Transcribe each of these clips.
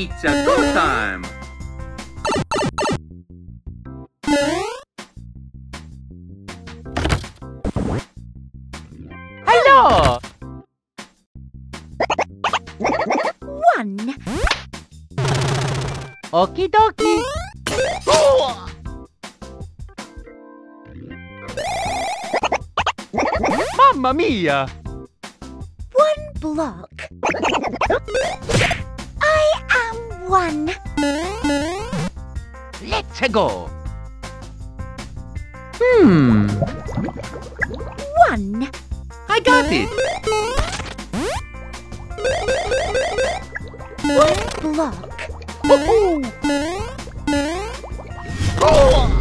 It's a go time! Hello! One. Okie dokie. Mamma mia! One block. One. Let's go! Hmm, One. I got it! One block. Yes!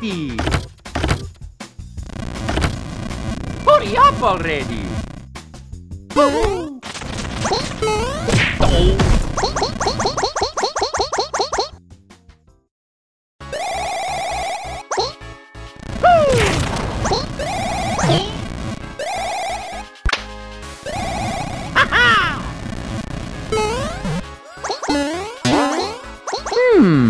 Alrighty! Hurry up already! Hmm.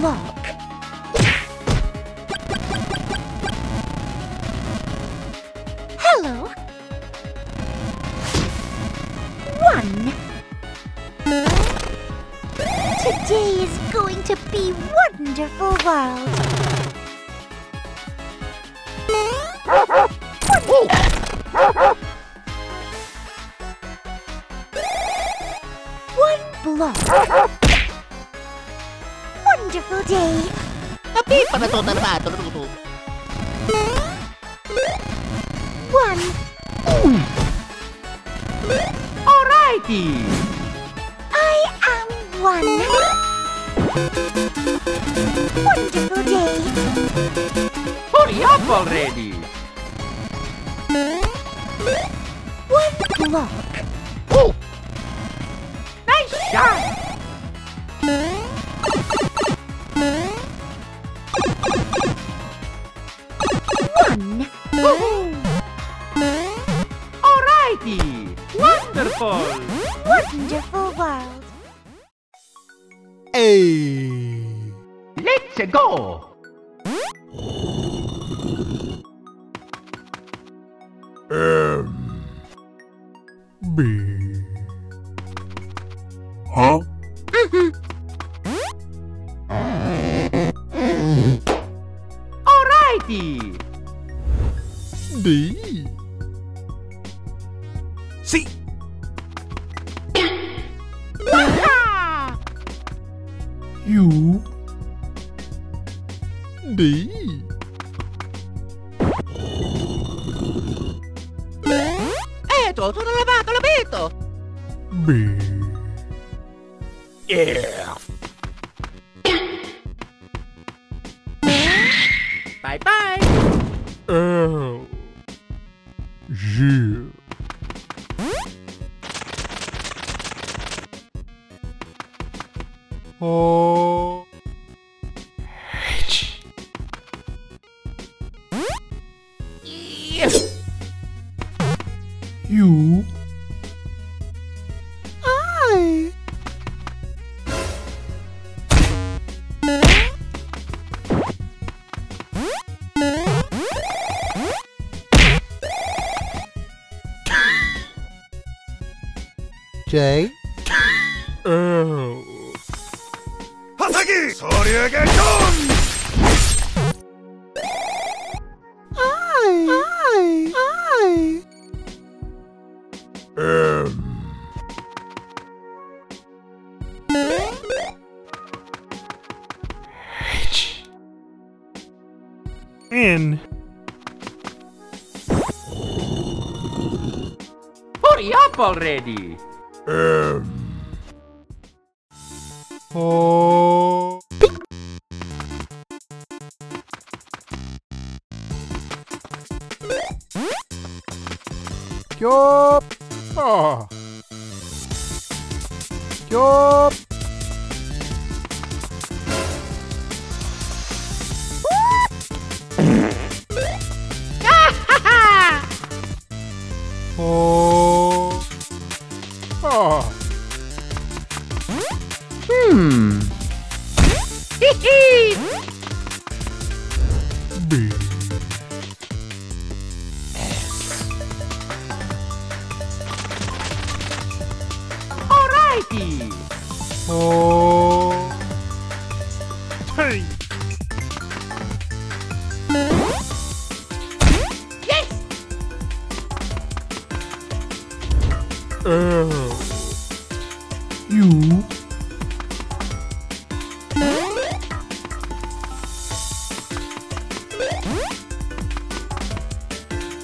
block. Hello. One. Today is going to be wonderful world. One block. Wonderful day. Tapi pada to na to. One. Alrighty! I am one. Wonderful day. Hurry up already! One block. Oh. Nice shot! One. Alrighty! Wonderful! Wonderful world. Let's go! U. D. Eto, sono lavato, l'abito. B. Bye bye. L. G. U. I. J. already! Um. O. Yup. Ah. Yup. Hmm. Hee B. Alrighty! Oh.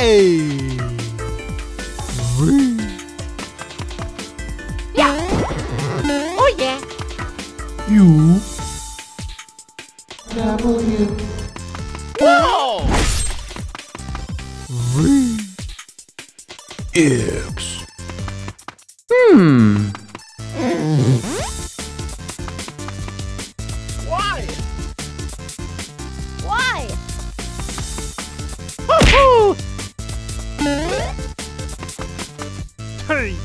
A. V. Oh yeah! U. Whoa! V. Hmm. Why? Why? Woohoo! Hey.